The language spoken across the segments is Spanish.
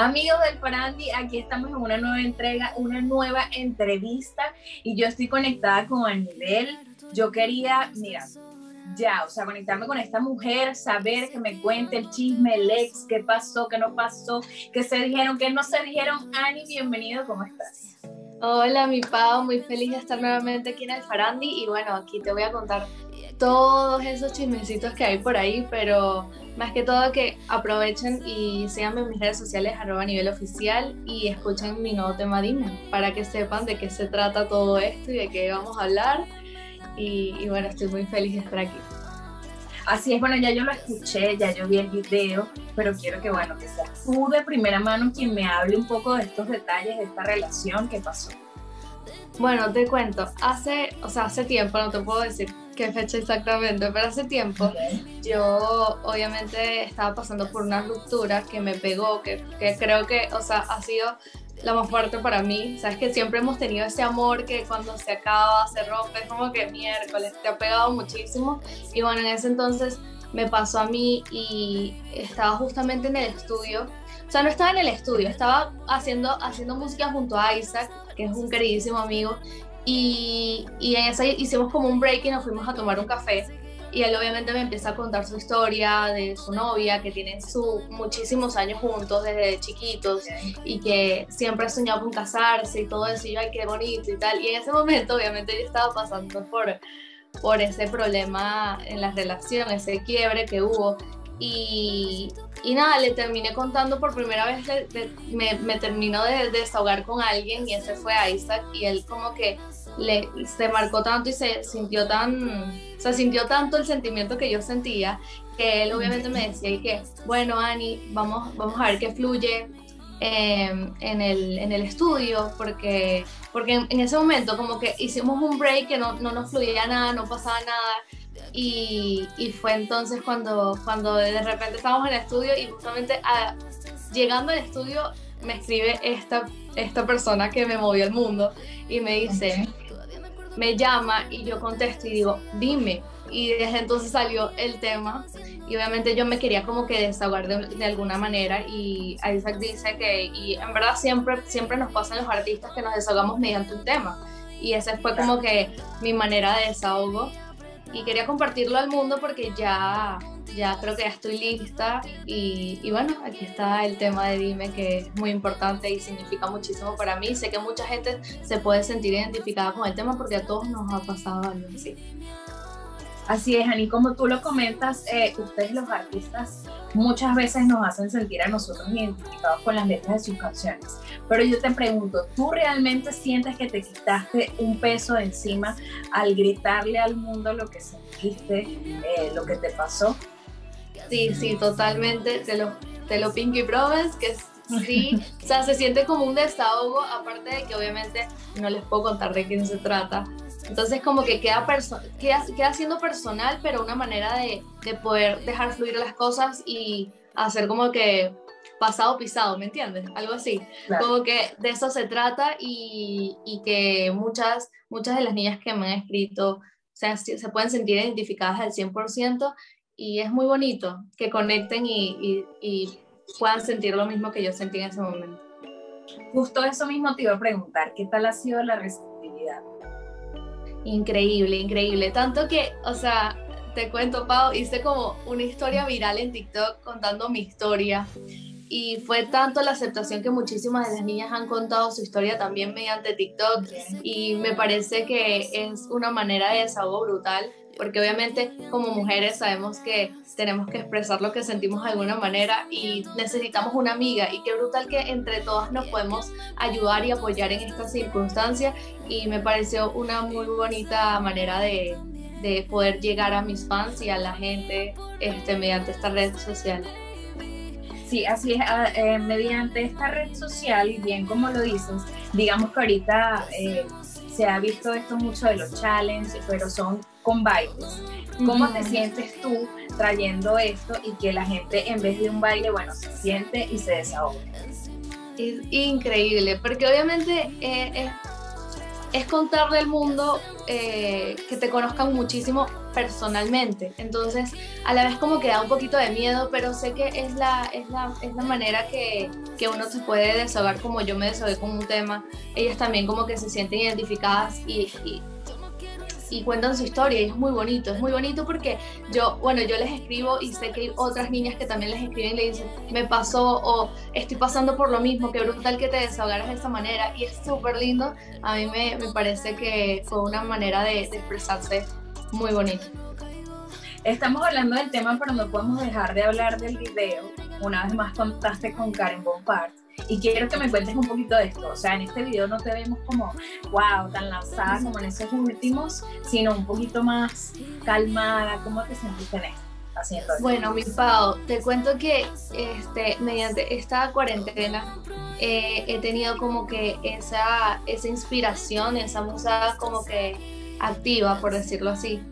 Amigos del Farandi, aquí estamos en una nueva entrega, una nueva entrevista y yo estoy conectada con Anibel. Yo quería, mira, ya, o sea, conectarme con esta mujer, saber que me cuente el chisme, el ex, qué pasó, qué no pasó, qué se dijeron, qué no se dijeron. Ani, bienvenido, ¿cómo estás? Hola, mi Pau, muy feliz de estar nuevamente aquí en el Farandi y bueno, aquí te voy a contar todos esos chismecitos que hay por ahí, pero más que todo que aprovechen y síganme en mis redes sociales arroba nivel oficial y escuchen mi nuevo tema Dime para que sepan de qué se trata todo esto y de qué vamos a hablar y, bueno, estoy muy feliz de estar aquí. Así es, bueno, ya yo lo escuché, ya yo vi el video, pero quiero que, bueno, que seas tú de primera mano quien me hable un poco de estos detalles de esta relación que pasó. Bueno, te cuento, hace, o sea, hace tiempo, no te puedo decir qué fecha exactamente, pero hace tiempo yo obviamente estaba pasando por una ruptura que me pegó, que, que creo que, o sea, ha sido la más fuerte para mí. Sabes que siempre hemos tenido ese amor que cuando se acaba, se rompe, es como que miércoles, te ha pegado muchísimo. Y bueno, en ese entonces me pasó a mí y estaba justamente en el estudio. O sea, no estaba en el estudio, estaba haciendo, haciendo música junto a Isaac, que es un queridísimo amigo. Y, y en ese hicimos como un break y nos fuimos a tomar un café y él obviamente me empieza a contar su historia de su novia, que tienen su, muchísimos años juntos desde chiquitos y que siempre ha soñado con casarse y todo eso, y ay, qué bonito y tal. Y en ese momento obviamente yo estaba pasando por, por ese problema en la relación, ese quiebre que hubo. Y, y nada, le terminé contando por primera vez, me, me, terminó de, desahogar con alguien y ese fue Isaac y él como que le, se marcó tanto y se sintió tan, se sintió tanto el sentimiento que yo sentía que él obviamente me decía y que, bueno Ani, vamos, vamos a ver qué fluye, em, en, el, en, el, estudio, porque, porque en, ese momento como que hicimos un break que no, no, nos fluía nada, no pasaba nada, y, y, fue entonces cuando, cuando de repente estábamos en el estudio y justamente llegando al estudio me escribe esta, esta persona que me movió el mundo y me dice, me llama y yo contesto y digo, dime. Y desde entonces salió el tema y obviamente yo me quería como que desahogar de, de, alguna manera y Isaac dice que, y en verdad siempre, siempre nos pasan los artistas que nos desahogamos mediante un tema. Y esa fue como que mi manera de desahogo y quería compartirlo al mundo porque ya, ya creo que ya estoy lista y, y, bueno, aquí está el tema de Dime que es muy importante y significa muchísimo para mí. Sé que mucha gente se puede sentir identificada con el tema porque a todos nos ha pasado algo así. Así es, Ani, como tú lo comentas, eh, ustedes los artistas muchas veces nos hacen sentir a nosotros identificados con las letras de sus canciones. Pero yo te pregunto, ¿tú realmente sientes que te quitaste un peso de encima al gritarle al mundo lo que sentiste, eh, lo que te pasó? Sí, sí, totalmente. Te lo, te lo Pinky Promise, que sí, o sea, se siente como un desahogo, aparte de que obviamente no les puedo contar de quién se trata, entonces como que queda, queda, queda, siendo personal, pero una manera de, de, poder dejar fluir las cosas y hacer como que pasado pisado, ¿me entiendes? Algo así. Como que de eso se trata y, y, que muchas, muchas de las niñas que me han escrito o sea, se pueden sentir identificadas al 100% y es muy bonito que conecten y, y, y puedan sentir lo mismo que yo sentí en ese momento. Justo eso mismo te iba a preguntar, ¿qué tal ha sido la receptividad? Increíble, increíble. Tanto que, o sea, te cuento, Pau, hice como una historia viral en TikTok contando mi historia. Y fue tanto la aceptación que muchísimas de las niñas han contado su historia también mediante TikTok. Y me parece que es una manera de desahogo brutal porque obviamente como mujeres sabemos que tenemos que expresar lo que sentimos de alguna manera y necesitamos una amiga y qué brutal que entre todas nos podemos ayudar y apoyar en esta circunstancia y me pareció una muy bonita manera de, de poder llegar a mis fans y a la gente este, mediante esta red social. Sí, así es, ah, eh, mediante esta red social, y bien como lo dices, digamos que ahorita eh, se ha visto esto mucho de los challenges, pero son con bailes. ¿Cómo te sientes tú trayendo esto y que la gente en vez de un baile, bueno, se siente y se desahoga? Es increíble, porque obviamente eh, es contarle al mundo eh, que te conozcan muchísimo personalmente. Entonces, a la vez como que da un poquito de miedo, pero sé que es la, es la, es la manera que, que, uno se puede desahogar como yo me desahogué con un tema. Ellas también como que se sienten identificadas y y cuentan su historia y es muy bonito, es muy bonito porque yo, bueno, yo les escribo y sé que hay otras niñas que también les escriben y le dicen, me pasó o estoy pasando por lo mismo, qué brutal que te desahogaras de esa manera y es súper lindo, a mí me, me, parece que fue una manera de, de expresarse muy bonita. Estamos hablando del tema, pero no podemos dejar de hablar del video. Una vez más contaste con Karen Bompard y quiero que me cuentes un poquito de esto. O sea, en este video no te vemos como, wow, tan lanzada como en esos últimos, sino un poquito más calmada. ¿Cómo te sentiste en esto? Haciendo bueno, mi Pau, te cuento que este, mediante esta cuarentena eh, he tenido como que esa, esa inspiración, esa musa como que activa, por decirlo así.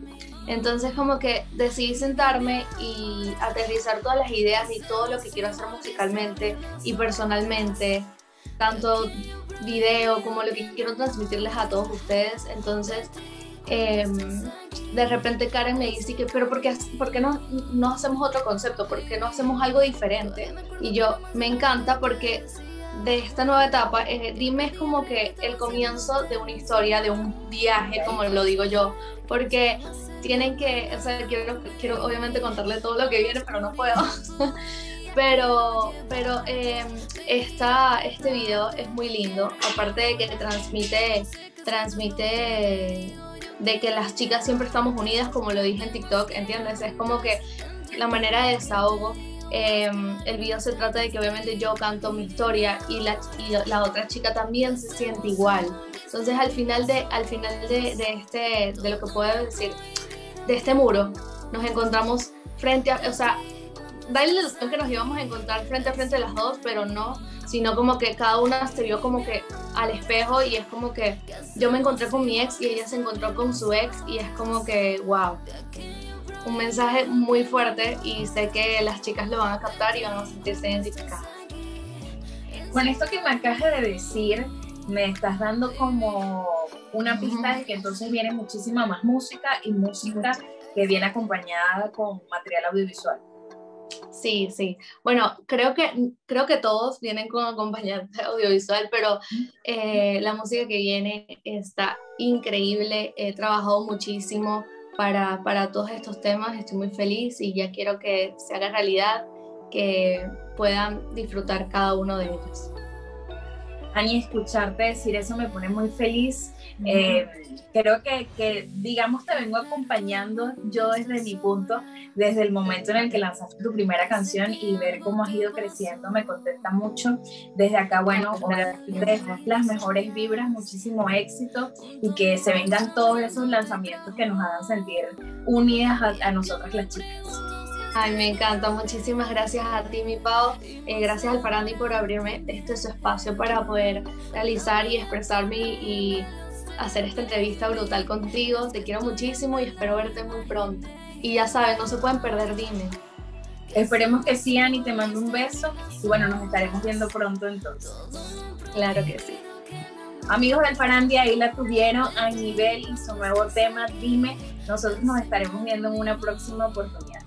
Entonces como que decidí sentarme y aterrizar todas las ideas y todo lo que quiero hacer musicalmente y personalmente, tanto video como lo que quiero transmitirles a todos ustedes. Entonces em, de repente Karen me dice que, pero ¿por qué, no, no hacemos otro concepto? ¿Por qué no hacemos algo diferente? Y yo, me encanta porque de esta nueva etapa, eh, dime es como que el comienzo de una historia, de un viaje, como lo digo yo, porque tienen que, o sea, quiero, quiero obviamente contarle todo lo que viene, pero no puedo. pero pero eh, este video es muy lindo, aparte de que transmite, transmite de que las chicas siempre estamos unidas, como lo dije en TikTok, ¿entiendes? Es como que la manera de desahogo. Em, el video se trata de que obviamente yo canto mi historia y la, y la otra chica también se siente igual. Entonces al final de, al final de, de este, de lo que puedo decir, de este muro nos encontramos frente a, o sea, da la ilusión que nos íbamos a encontrar frente a frente las dos, pero no, sino como que cada una se vio como que al espejo y es como que yo me encontré con mi ex y ella se encontró con su ex y es como que, wow, un mensaje muy fuerte y sé que las chicas lo van a captar y van a sentirse identificadas. Con esto que me acabas de decir, me estás dando como una pista de que entonces viene muchísima más música y música que viene acompañada con material audiovisual. Sí, sí. Bueno, creo que, creo que todos vienen con acompañante audiovisual, pero eh, la música que viene está increíble. He trabajado muchísimo para, para todos estos temas. Estoy muy feliz y ya quiero que se haga realidad, que puedan disfrutar cada uno de ellos. Ani, escucharte decir eso me pone muy feliz. Eh, creo que, que, digamos, te vengo acompañando yo desde mi punto, desde el momento en el que lanzaste tu primera canción y ver cómo has ido creciendo me contenta mucho. Desde acá, bueno, las mejores vibras, muchísimo éxito y que se vengan todos esos lanzamientos que nos hagan sentir unidas a, a nosotras las chicas. Ay, me encanta. Muchísimas gracias a ti, mi Pau. Eh, gracias al Farandi por abrirme este su espacio para poder realizar y expresarme y hacer esta entrevista brutal contigo. Te quiero muchísimo y espero verte muy pronto. Y ya sabes, no se pueden perder, dime. Esperemos que sí, Ani, te mando un beso y bueno, nos estaremos viendo pronto entonces. Claro que sí. Amigos del Farandi, ahí la tuvieron a nivel y su nuevo tema, dime, nosotros nos estaremos viendo en una próxima oportunidad.